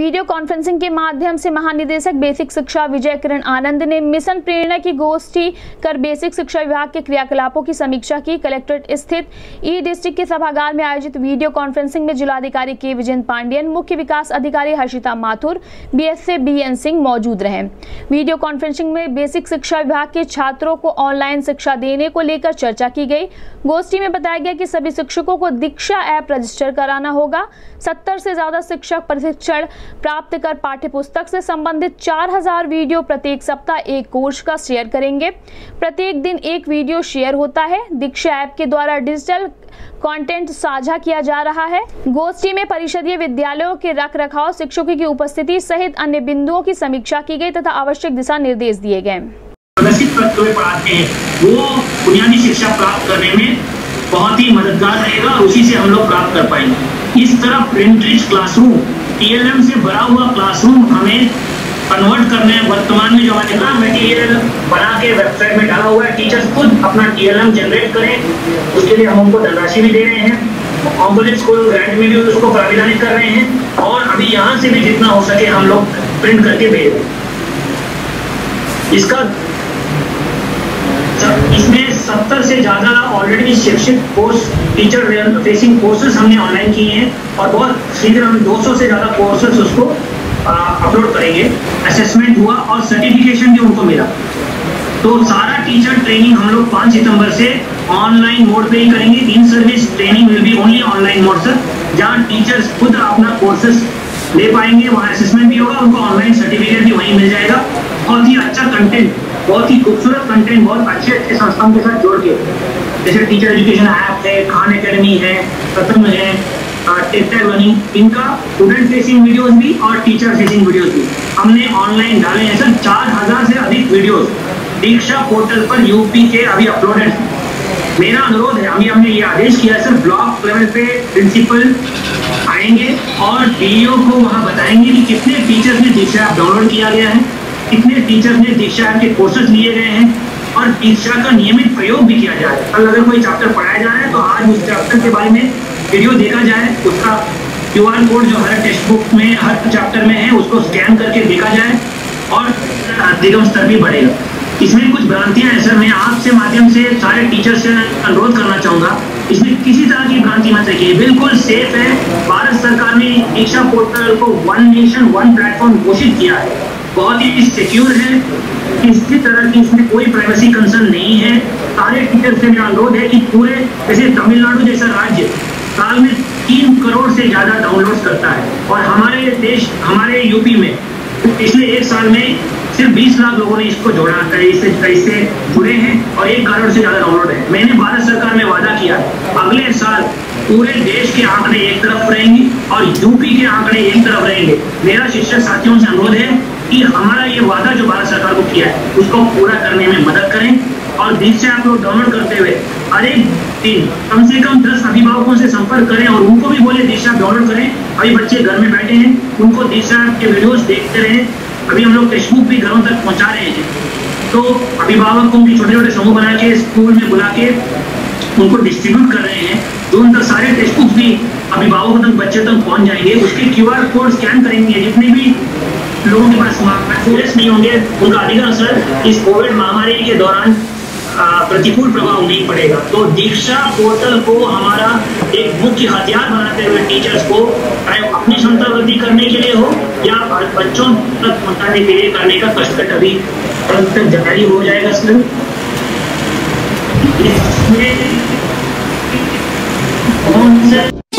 Video conferencing के माध्यम से महानिदेशक बेसिक शिक्षा विजय किरण आनंद ने मिशन प्रेरणा की गोष्ठी कर बेसिक शिक्षा विभाग के क्रियाकलापों की समीक्षा की। कलेक्ट्रेट स्थित ई डिस्ट्रिक्ट के सभागार में आयोजित वीडियो कॉन्फ्रेंसिंग में जिलाधिकारी के विजय पांडियन, मुख्य विकास अधिकारी हर्षिता माथुर बी एस सिंह मौजूद रहे। वीडियो कॉन्फ्रेंसिंग में बेसिक शिक्षा विभाग के छात्रों को ऑनलाइन शिक्षा देने को लेकर चर्चा की गई। गोष्ठी में बताया गया कि सभी शिक्षकों को दीक्षा ऐप रजिस्टर कराना होगा। सत्तर से ज़्यादा शिक्षक प्रशिक्षण प्राप्त कर पाठ्य पुस्तक से संबंधित 4000 वीडियो प्रत्येक सप्ताह एक कोर्स का शेयर करेंगे। प्रत्येक दिन एक वीडियो शेयर होता है। दीक्षा ऐप के द्वारा डिजिटल कंटेंट साझा किया जा रहा है। गोष्ठी में परिषदीय विद्यालयों के रख रखाव शिक्षकों की उपस्थिति सहित अन्य बिंदुओं की समीक्षा की गई तथा आवश्यक दिशा निर्देश दिए गए। बुनियादी शिक्षा प्राप्त करने में बहुत ही मददगार रहेगा उसी से हम लोग प्राप्त कर पाएँगे। इस तरह प्रिंट रिच क्लासरूम टीएलएम से भरा हुआ क्लासरूम हमें कन्वर्ट करने हैं वर्तमान में जो हमारे ना मटेरियल बना के वेबसाइट में डाला हुआ है। टीचर्स खुद अपना टीएलएम जनरेट करें। उसके लिए हम उनको धनराशि भी दे रहे हैं। ऑम्बुलेंस स्कूल ग्रांट में भी उसको प्राविधानित कर रहे हैं और अभी यहाँ से भी जितना हो सके हम लोग प्रिंट करके भेज रहे हैं। इसका सत्तर से ज़्यादा ऑलरेडी शिक्षित कोर्स टीचर फेसिंग कोर्सेज हमने ऑनलाइन किए हैं और बहुत शीघ्र हम 200 से ज़्यादा कोर्सेज उसको अपलोड करेंगे। असेसमेंट हुआ और सर्टिफिकेशन भी उनको मिला। तो सारा टीचर ट्रेनिंग हम लोग पाँच सितंबर से ऑनलाइन मोड पे ही करेंगे। In service training will be only online mode sir जहाँ टीचर्स खुद अपना कोर्सेस ले पाएँगे, वहाँ असेसमेंट भी होगा, उनको ऑनलाइन सर्टिफिकेट भी वहीं मिल जाएगा। बहुत ही अच्छा कंटेंट बहुत ही खूबसूरत कंटेंट बहुत अच्छे अच्छे संस्थाओं के साथ जोड़ के। जैसे टीचर एजुकेशन ऐप है खान अकेडमी है प्रथम है टेक्टर लर्निंग इनका स्टूडेंट फेसिंग वीडियोस भी और टीचर फेसिंग वीडियोस भी। हमने ऑनलाइन डाले हैं सर चार हज़ार से अधिक वीडियोस दीक्षा पोर्टल पर यूपी के अभी अपलोडेड मेरा अनुरोध है, अभी हमने ये आदेश किया है, सर ब्लॉक लेवल पे प्रिंसिपल आएँगे और डीईओ को वहाँ बताएँगे कि कितने टीचर्स ने दीक्षा ऐप डाउनलोड किया गया है। कितने टीचर्स ने दीक्षा के कोर्सेज लिए गए हैं और दीक्षा का नियमित प्रयोग भी किया जाए। कल अगर कोई चैप्टर पढ़ाया जा रहा है तो आज उस चैप्टर के बारे में वीडियो देखा जाए। उसका क्यू आर कोड जो हर टेक्स्ट बुक में, हर चैप्टर में है, उसको स्कैन करके देखा जाए और निगम स्तर भी बढ़ेगा इसमें कुछ भ्रांतियाँ हैं सर मैं आपसे माध्यम से सारे टीचर से अनुरोध करना चाहूँगा। इसमें किसी तरह की भ्रांति मत रखिए। बिल्कुल सेफ़ है। भारत सरकार ने दीक्षा पोर्टल को वन नेशन वन प्लेटफॉर्म घोषित किया है। बहुत ही सिक्योर है। किसी तरह की इसमें कोई प्राइवेसी कंसर्न नहीं है। सारे टीचर से मेरा अनुरोध है कि पूरे, जैसे तमिलनाडु जैसा राज्य, साल में तीन करोड़ से ज़्यादा डाउनलोड करता है। और हमारे देश, हमारे यूपी में, पिछले एक साल में सिर्फ़ 20 लाख लोगों ने इसको जोड़ा इससे इससे जुड़े हैं और एक करोड़ से ज़्यादा डाउनलोड है। मैंने भारत सरकार में वादा किया है अगले साल पूरे देश के आंकड़े एक तरफ़ रहेंगे और यूपी के आंकड़े एक तरफ़ रहेंगे। मेरा शिक्षक साथियों से अनुरोध है कि हमारा ये वादा जो भारत सरकार को किया है, उसको पूरा करने में मदद करें और दीक्षा आप लोग डाउनलोड करते हुए एक दिन कम से कम दस अभिभावकों से संपर्क करें और उनको भी बोले, दीक्षा डाउनलोड करें। अभी बच्चे घर में बैठे हैं, उनको दीक्षा के वीडियोस देखते रहे। अभी हम लोग टेक्स्ट बुक भी घरों तक पहुँचा रहे हैं। तो अभिभावकों की छोटे छोटे समूह बना के, स्कूल में बुला के उनको डिस्ट्रीब्यूट कर रहे हैं जो उन तक सारे टेक्स्ट बुक भी अभिभावकों तक, बच्चे तक पहुँच जाएँगे। उसके क्यू आर कोड स्कैन करेंगे। जितने भी लोगों के पास स्मार्टफोन्स नहीं होंगे। उनका अधिक असर इस कोविड महामारी के दौरान प्रतिकूल प्रभाव नहीं पड़ेगा। तो दीक्षा पोर्टल को हमारा एक मुख्य हथियार बनाते हुए टीचर्स को, चाहे अपनी क्षमता वृद्धि करने के लिए हो, या बच्चों तक पहुँचाने के लिए करने का कष्ट अभी तक जारी हो जाएगा सर इसमें कौन से